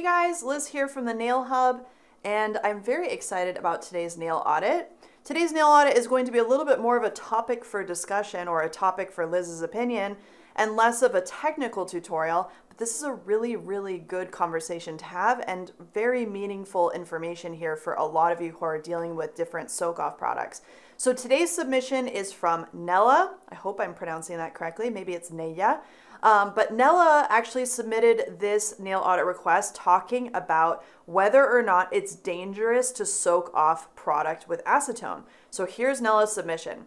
Hey guys, Liz here from the Nail Hub, and I'm very excited about today's nail audit. Today's nail audit is going to be a little bit more of a topic for discussion or a topic for Liz's opinion and less of a technical tutorial, but this is a really, really good conversation to have and very meaningful information here for a lot of you who are dealing with different soak-off products. So today's submission is from Nella. I hope I'm pronouncing that correctly. Maybe it's Neya. Um, but Nella actually submitted this nail audit request talking about whether or not it's dangerous to soak off product with acetone. So here's Nella's submission.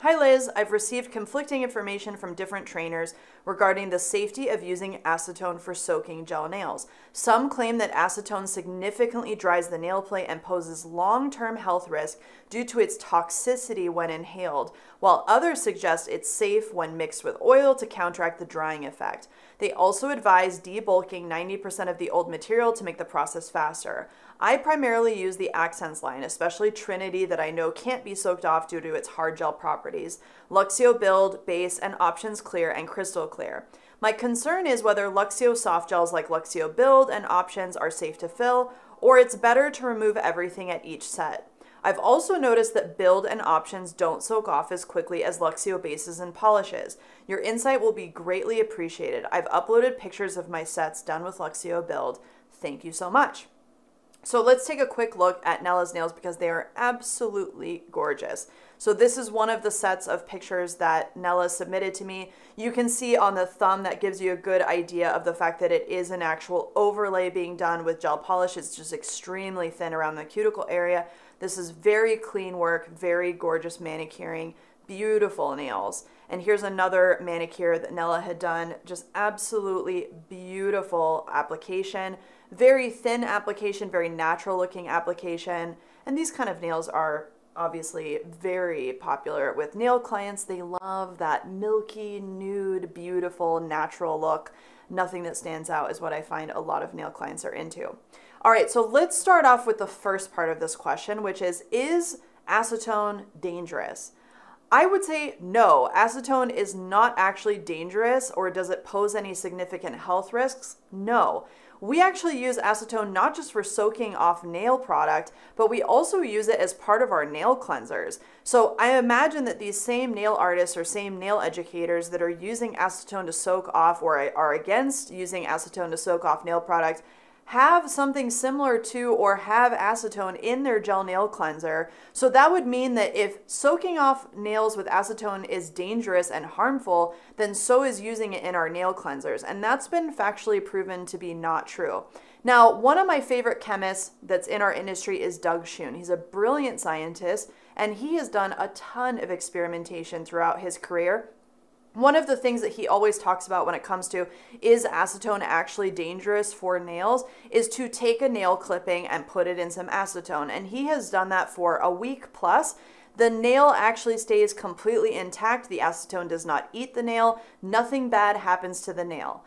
Hi Liz, I've received conflicting information from different trainers regarding the safety of using acetone for soaking gel nails. Some claim that acetone significantly dries the nail plate and poses long-term health risk due to its toxicity when inhaled, while others suggest it's safe when mixed with oil to counteract the drying effect. They also advise debulking 90% of the old material to make the process faster. I primarily use the Akzentz line, especially Trinity that I know can't be soaked off due to its hard gel properties, Luxio Build, Base, and Options Clear and Crystal My concern is whether Luxio soft gels like Luxio Build and Options are safe to fill, or it's better to remove everything at each set. I've also noticed that build and options don't soak off as quickly as Luxio bases and polishes. Your insight will be greatly appreciated. I've uploaded pictures of my sets done with Luxio build. Thank you so much. So let's take a quick look at Nella's nails because they are absolutely gorgeous. So this is one of the sets of pictures that Nella submitted to me. You can see on the thumb that gives you a good idea of the fact that it is an actual overlay being done with gel polish. It's just extremely thin around the cuticle area. This is very clean work, very gorgeous manicuring, beautiful nails. And here's another manicure that Nella had done, just absolutely beautiful application. Very thin application, very natural looking application. And these kind of nails are obviously very popular with nail clients. They love that milky, nude, beautiful, natural look. Nothing that stands out is what I find a lot of nail clients are into. All right, so let's start off with the first part of this question, which is, is acetone dangerous? I would say no, acetone is not actually dangerous or does it pose any significant health risks? No. We actually use acetone not just for soaking off nail product, but we also use it as part of our nail cleansers. So I imagine that these same nail artists or same nail educators that are using acetone to soak off or are against using acetone to soak off nail product have something similar to or have acetone in their gel nail cleanser. So that would mean that if soaking off nails with acetone is dangerous and harmful, then so is using it in our nail cleansers. And that's been factually proven to be not true. Now, one of my favorite chemists that's in our industry is Doug Schoon. He's a brilliant scientist and he has done a ton of experimentation throughout his career one of the things that he always talks about when it comes to is acetone actually dangerous for nails is to take a nail clipping and put it in some acetone. And he has done that for a week plus. The nail actually stays completely intact. The acetone does not eat the nail. Nothing bad happens to the nail.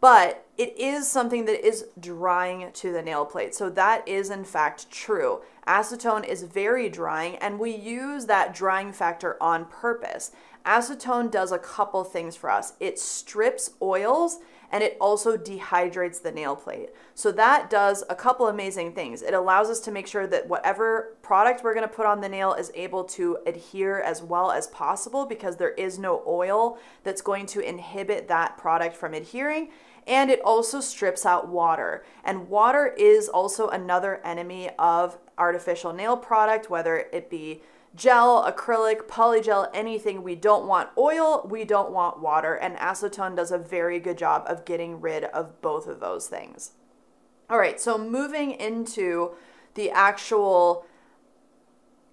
But it is something that is drying to the nail plate. So that is in fact true. Acetone is very drying and we use that drying factor on purpose. Acetone does a couple things for us. It strips oils and it also dehydrates the nail plate. So that does a couple amazing things. It allows us to make sure that whatever product we're gonna put on the nail is able to adhere as well as possible because there is no oil that's going to inhibit that product from adhering. And it also strips out water. And water is also another enemy of artificial nail product, whether it be gel, acrylic, polygel, anything. We don't want oil, we don't want water, and acetone does a very good job of getting rid of both of those things. All right, so moving into the actual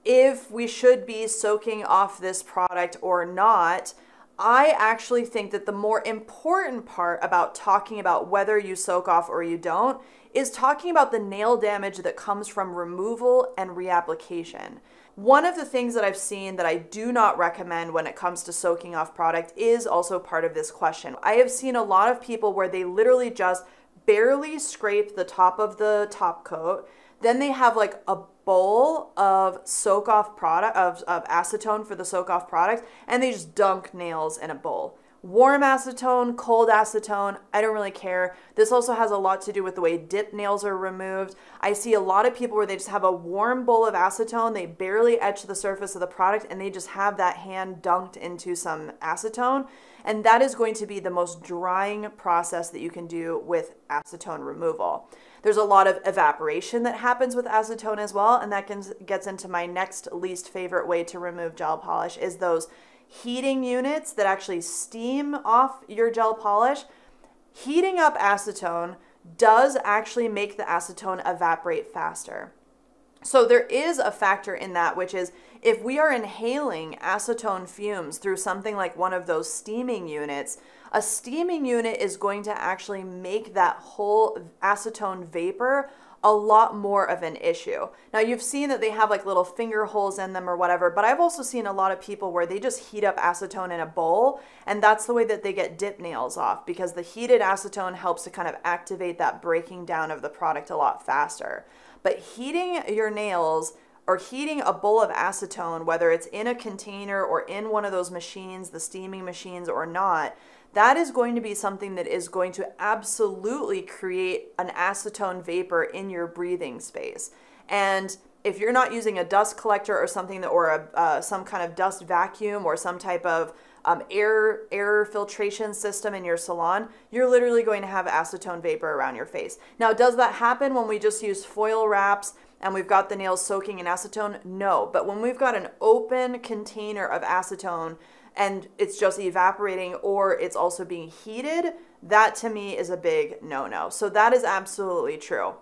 if we should be soaking off this product or not, I actually think that the more important part about talking about whether you soak off or you don't is talking about the nail damage that comes from removal and reapplication. One of the things that I've seen that I do not recommend when it comes to soaking off product is also part of this question. I have seen a lot of people where they literally just barely scrape the top of the top coat, then they have like a bowl of soak off product of, of acetone for the soak off product and they just dunk nails in a bowl warm acetone, cold acetone, I don't really care. This also has a lot to do with the way dip nails are removed. I see a lot of people where they just have a warm bowl of acetone, they barely etch the surface of the product, and they just have that hand dunked into some acetone. And that is going to be the most drying process that you can do with acetone removal. There's a lot of evaporation that happens with acetone as well, and that gets into my next least favorite way to remove gel polish is those heating units that actually steam off your gel polish. Heating up acetone does actually make the acetone evaporate faster. So there is a factor in that, which is if we are inhaling acetone fumes through something like one of those steaming units, a steaming unit is going to actually make that whole acetone vapor a lot more of an issue. Now you've seen that they have like little finger holes in them or whatever, but I've also seen a lot of people where they just heat up acetone in a bowl and that's the way that they get dip nails off because the heated acetone helps to kind of activate that breaking down of the product a lot faster. But heating your nails or heating a bowl of acetone, whether it's in a container or in one of those machines, the steaming machines or not, that is going to be something that is going to absolutely create an acetone vapor in your breathing space. And if you're not using a dust collector or something that, or a, uh, some kind of dust vacuum or some type of um, air air filtration system in your salon, you're literally going to have acetone vapor around your face. Now, does that happen when we just use foil wraps and we've got the nails soaking in acetone? No, but when we've got an open container of acetone and it's just evaporating or it's also being heated, that to me is a big no no. So that is absolutely true.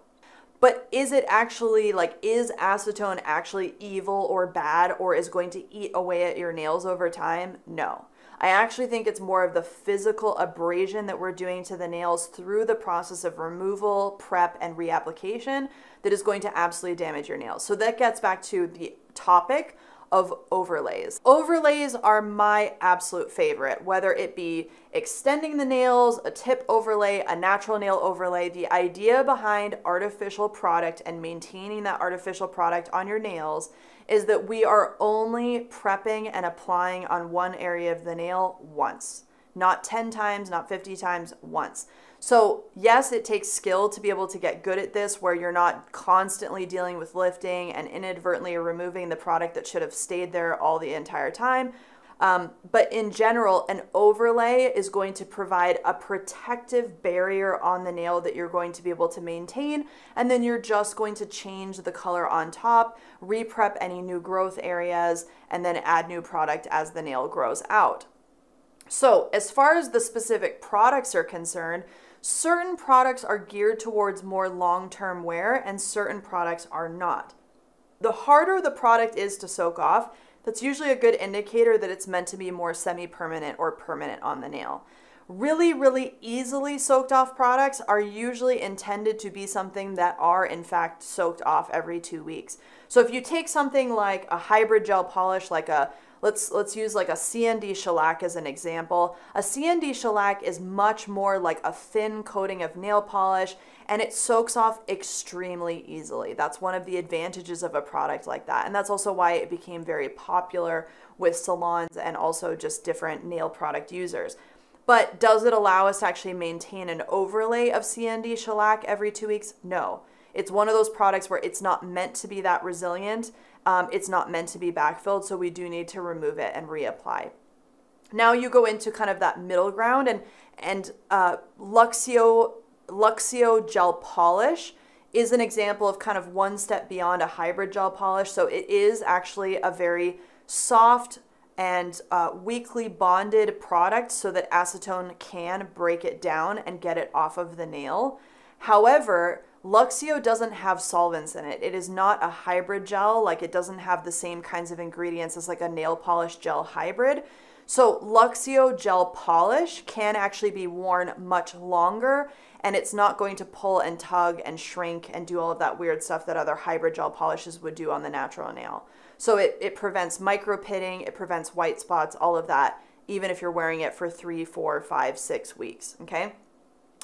But is it actually like, is acetone actually evil or bad or is going to eat away at your nails over time? No. I actually think it's more of the physical abrasion that we're doing to the nails through the process of removal, prep, and reapplication that is going to absolutely damage your nails. So that gets back to the topic of overlays. Overlays are my absolute favorite, whether it be extending the nails, a tip overlay, a natural nail overlay. The idea behind artificial product and maintaining that artificial product on your nails is that we are only prepping and applying on one area of the nail once, not 10 times, not 50 times, once. So, yes, it takes skill to be able to get good at this where you're not constantly dealing with lifting and inadvertently removing the product that should have stayed there all the entire time. Um, but in general, an overlay is going to provide a protective barrier on the nail that you're going to be able to maintain. And then you're just going to change the color on top, reprep any new growth areas, and then add new product as the nail grows out. So, as far as the specific products are concerned, Certain products are geared towards more long term wear, and certain products are not. The harder the product is to soak off, that's usually a good indicator that it's meant to be more semi permanent or permanent on the nail. Really, really easily soaked off products are usually intended to be something that are in fact soaked off every two weeks. So if you take something like a hybrid gel polish, like a Let's, let's use like a CND shellac as an example. A CND shellac is much more like a thin coating of nail polish and it soaks off extremely easily. That's one of the advantages of a product like that. And that's also why it became very popular with salons and also just different nail product users. But does it allow us to actually maintain an overlay of CND shellac every two weeks? No. It's one of those products where it's not meant to be that resilient um, it's not meant to be backfilled, so we do need to remove it and reapply. Now you go into kind of that middle ground and and uh, Luxio Luxio gel polish is an example of kind of one step beyond a hybrid gel polish. So it is actually a very soft and uh, weakly bonded product so that acetone can break it down and get it off of the nail. However, Luxio doesn't have solvents in it. It is not a hybrid gel, like it doesn't have the same kinds of ingredients as like a nail polish gel hybrid. So Luxio gel polish can actually be worn much longer and it's not going to pull and tug and shrink and do all of that weird stuff that other hybrid gel polishes would do on the natural nail. So it, it prevents micro pitting, it prevents white spots, all of that, even if you're wearing it for three, four, five, six weeks, okay?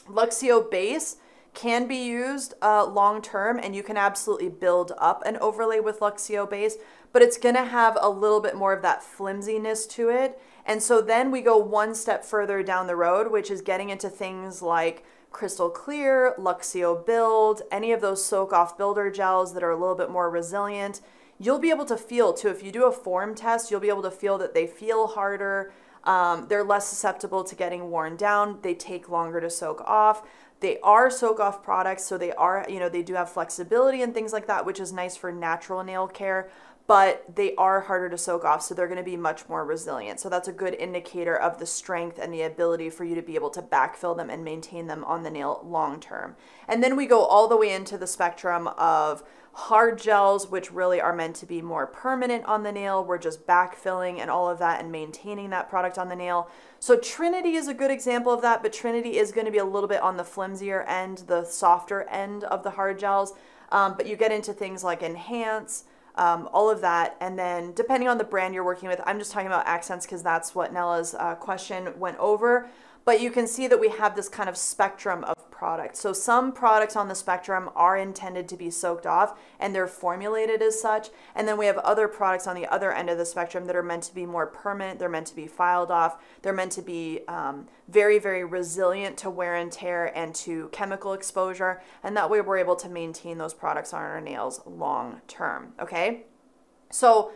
Luxio base can be used uh, long term and you can absolutely build up an overlay with Luxio base, but it's gonna have a little bit more of that flimsiness to it. And so then we go one step further down the road, which is getting into things like Crystal Clear, Luxio Build, any of those soak off builder gels that are a little bit more resilient. You'll be able to feel too, if you do a form test, you'll be able to feel that they feel harder. Um, they're less susceptible to getting worn down. They take longer to soak off. They are soak off products, so they are, you know, they do have flexibility and things like that, which is nice for natural nail care, but they are harder to soak off, so they're going to be much more resilient. So that's a good indicator of the strength and the ability for you to be able to backfill them and maintain them on the nail long term. And then we go all the way into the spectrum of hard gels, which really are meant to be more permanent on the nail. We're just backfilling and all of that and maintaining that product on the nail. So Trinity is a good example of that, but Trinity is going to be a little bit on the flimsier end, the softer end of the hard gels. Um, but you get into things like Enhance, um, all of that. And then depending on the brand you're working with, I'm just talking about Akzentz because that's what Nella's uh, question went over. But you can see that we have this kind of spectrum of products. So some products on the spectrum are intended to be soaked off and they're formulated as such. And then we have other products on the other end of the spectrum that are meant to be more permanent. They're meant to be filed off. They're meant to be um, very, very resilient to wear and tear and to chemical exposure. And that way we're able to maintain those products on our nails long term. Okay. So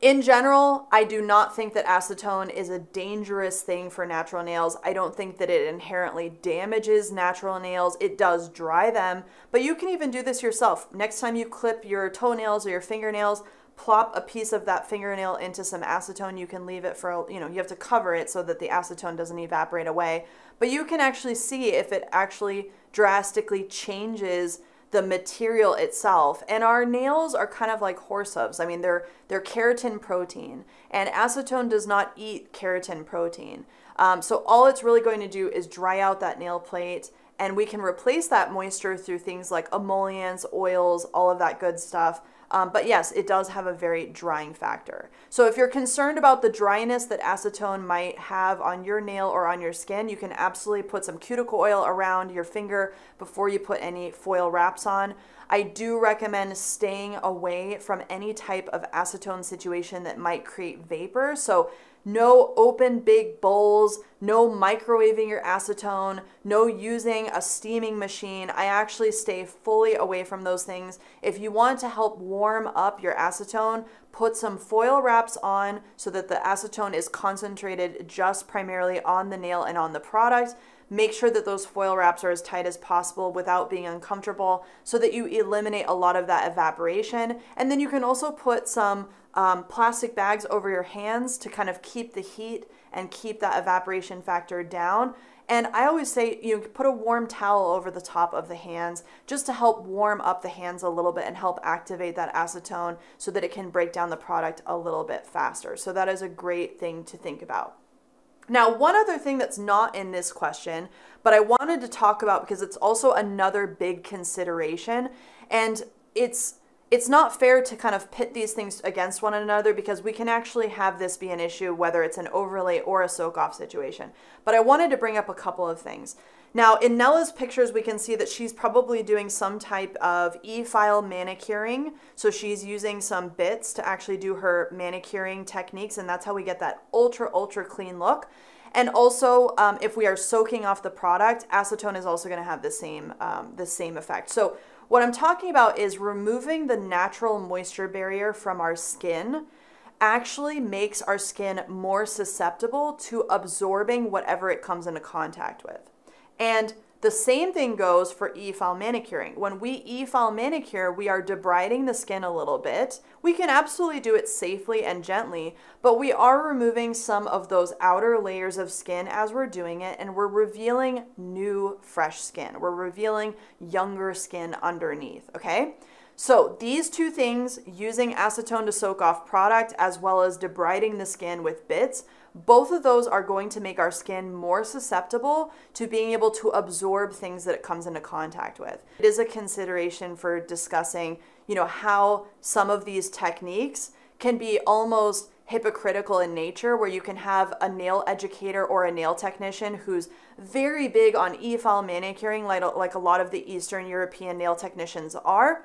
in general, I do not think that acetone is a dangerous thing for natural nails. I don't think that it inherently damages natural nails. It does dry them, but you can even do this yourself. Next time you clip your toenails or your fingernails, plop a piece of that fingernail into some acetone. You can leave it for, you know, you have to cover it so that the acetone doesn't evaporate away. But you can actually see if it actually drastically changes the material itself. And our nails are kind of like horse hooves. I mean, they're they're keratin protein, and acetone does not eat keratin protein. Um, so all it's really going to do is dry out that nail plate, and we can replace that moisture through things like emollients, oils, all of that good stuff. Um, but yes, it does have a very drying factor. So if you're concerned about the dryness that acetone might have on your nail or on your skin, you can absolutely put some cuticle oil around your finger before you put any foil wraps on. I do recommend staying away from any type of acetone situation that might create vapor. So no open big bowls, no microwaving your acetone, no using a steaming machine. I actually stay fully away from those things. If you want to help warm up your acetone, put some foil wraps on so that the acetone is concentrated just primarily on the nail and on the product. Make sure that those foil wraps are as tight as possible without being uncomfortable so that you eliminate a lot of that evaporation. And then you can also put some um, plastic bags over your hands to kind of keep the heat and keep that evaporation factor down. And I always say, you know, put a warm towel over the top of the hands just to help warm up the hands a little bit and help activate that acetone so that it can break down the product a little bit faster. So that is a great thing to think about. Now, one other thing that's not in this question, but I wanted to talk about because it's also another big consideration, and it's it's not fair to kind of pit these things against one another because we can actually have this be an issue whether it's an overlay or a soak off situation. But I wanted to bring up a couple of things. Now, in Nella's pictures, we can see that she's probably doing some type of e-file manicuring. So she's using some bits to actually do her manicuring techniques, and that's how we get that ultra, ultra clean look. And also, um, if we are soaking off the product, acetone is also going to have the same, um, the same effect. So what I'm talking about is removing the natural moisture barrier from our skin actually makes our skin more susceptible to absorbing whatever it comes into contact with. And the same thing goes for e-file manicuring. When we e-file manicure, we are debriding the skin a little bit. We can absolutely do it safely and gently, but we are removing some of those outer layers of skin as we're doing it, and we're revealing new, fresh skin. We're revealing younger skin underneath, okay? So these two things, using acetone to soak off product as well as debriding the skin with bits, both of those are going to make our skin more susceptible to being able to absorb things that it comes into contact with. It is a consideration for discussing, you know, how some of these techniques can be almost hypocritical in nature where you can have a nail educator or a nail technician who's very big on e-file manicuring like, like a lot of the Eastern European nail technicians are.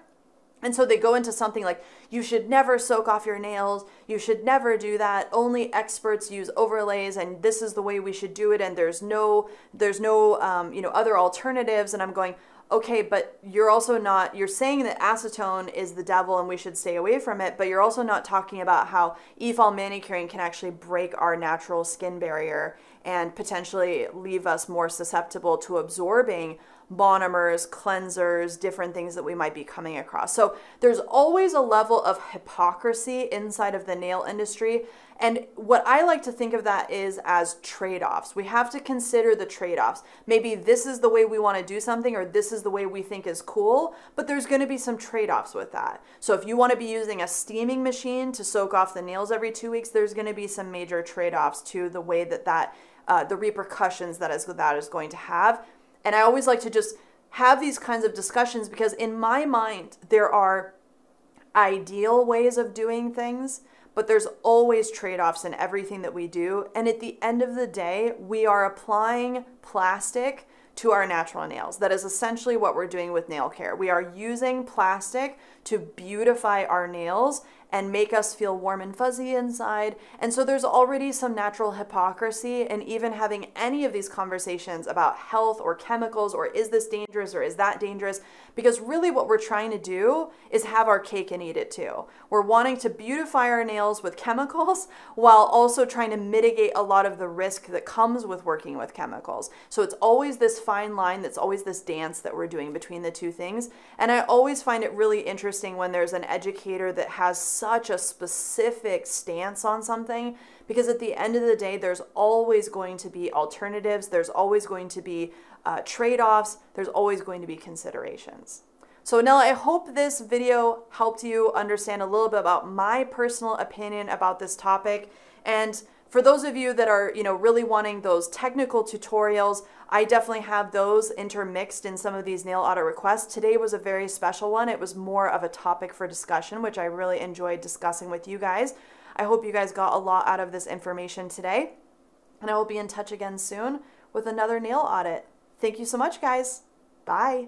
And so they go into something like, you should never soak off your nails, you should never do that. Only experts use overlays, and this is the way we should do it. And there's no, there's no, um, you know, other alternatives. And I'm going, okay, but you're also not, you're saying that acetone is the devil and we should stay away from it, but you're also not talking about how e-file manicuring can actually break our natural skin barrier and potentially leave us more susceptible to absorbing monomers, cleansers, different things that we might be coming across. So there's always a level of hypocrisy inside of the nail industry. And what I like to think of that is as trade offs. We have to consider the trade offs. Maybe this is the way we want to do something, or this is the way we think is cool, but there's going to be some trade offs with that. So if you want to be using a steaming machine to soak off the nails every two weeks, there's going to be some major trade offs to the way that that. Uh, the repercussions that is that is going to have and I always like to just have these kinds of discussions because in my mind, there are ideal ways of doing things, but there's always trade offs in everything that we do. And at the end of the day, we are applying plastic to our natural nails. That is essentially what we're doing with nail care. We are using plastic to beautify our nails and make us feel warm and fuzzy inside. And so there's already some natural hypocrisy in even having any of these conversations about health or chemicals or is this dangerous or is that dangerous? Because really what we're trying to do is have our cake and eat it too. We're wanting to beautify our nails with chemicals while also trying to mitigate a lot of the risk that comes with working with chemicals. So it's always this fine line that's always this dance that we're doing between the two things. And I always find it really interesting when there's an educator that has such a specific stance on something because at the end of the day, there's always going to be alternatives, there's always going to be uh, trade offs, there's always going to be considerations. So, Nella, I hope this video helped you understand a little bit about my personal opinion about this topic. And for those of you that are, you know, really wanting those technical tutorials, I definitely have those intermixed in some of these nail audit requests. Today was a very special one. It was more of a topic for discussion, which I really enjoyed discussing with you guys. I hope you guys got a lot out of this information today. And I will be in touch again soon with another nail audit. Thank you so much, guys. Bye.